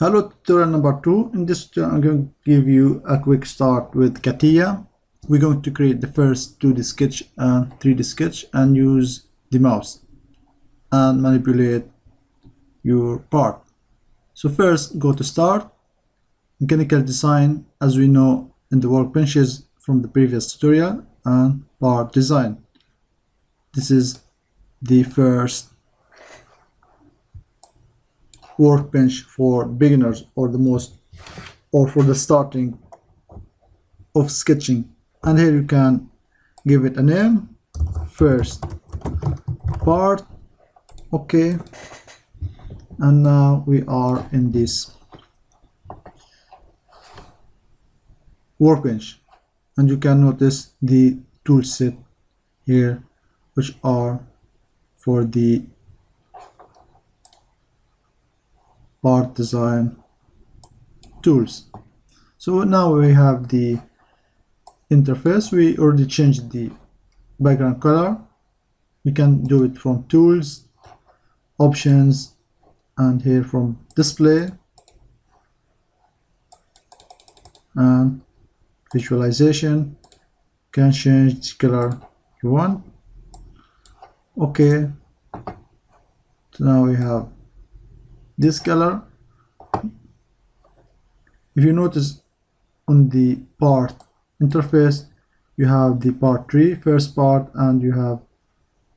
Hello tutorial number two. In this tutorial I'm going to give you a quick start with CATIA. We're going to create the first 2D sketch and 3D sketch and use the mouse and manipulate your part. So first go to start, mechanical design as we know in the workbenches from the previous tutorial and part design. This is the first workbench for beginners or the most or for the starting of sketching. And here you can give it a name. First part. Okay. And now we are in this workbench. And you can notice the tool set here which are for the part design tools. So now we have the interface. We already changed the background color. We can do it from tools options and here from display and visualization. Can change the color you want. Okay. So now we have this color if you notice on the part interface you have the part tree first part and you have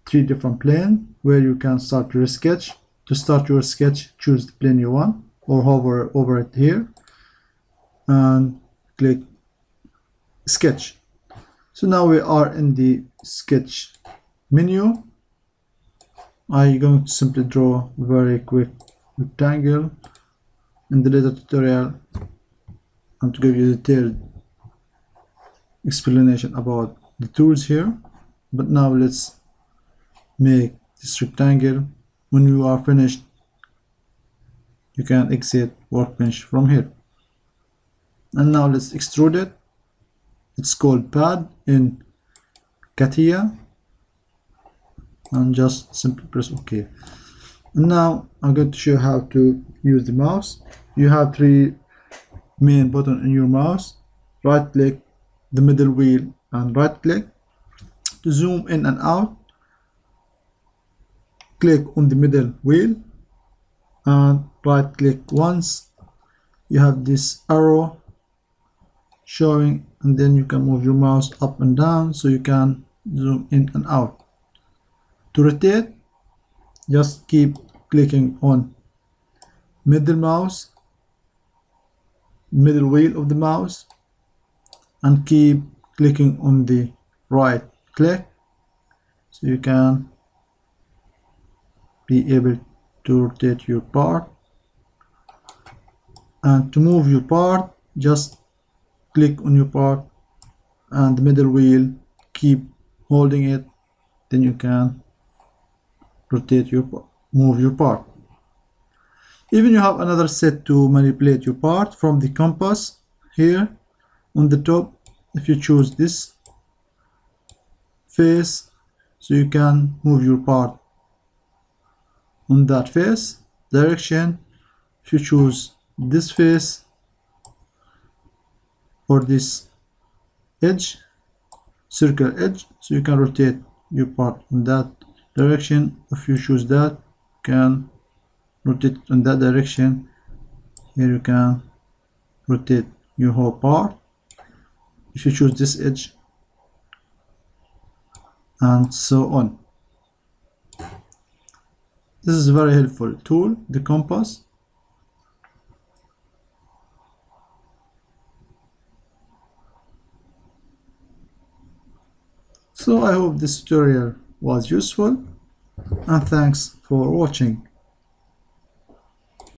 three different plane where you can start your sketch. To start your sketch choose the plane you want or hover over it here and click sketch. So now we are in the sketch menu. I'm going to simply draw very quick rectangle in the later tutorial. And to give you detailed explanation about the tools here. But now let's make this rectangle. When you are finished you can exit workbench from here. And now let's extrude it. It's called pad in CATIA and just simply press OK now I'm going to show you how to use the mouse. You have three main button in your mouse. Right click the middle wheel and right click. To zoom in and out click on the middle wheel and right click once. You have this arrow showing and then you can move your mouse up and down so you can zoom in and out. To rotate just keep clicking on middle mouse middle wheel of the mouse and keep clicking on the right click so you can be able to rotate your part. And to move your part just click on your part and the middle wheel keep holding it then you can rotate your move your part. Even you have another set to manipulate your part from the compass here on the top if you choose this face so you can move your part on that face direction. If you choose this face or this edge circle edge so you can rotate your part in that direction if you choose that you can rotate in that direction. Here you can rotate your whole part if you choose this edge and so on. This is a very helpful tool the compass. So I hope this tutorial was useful and thanks for watching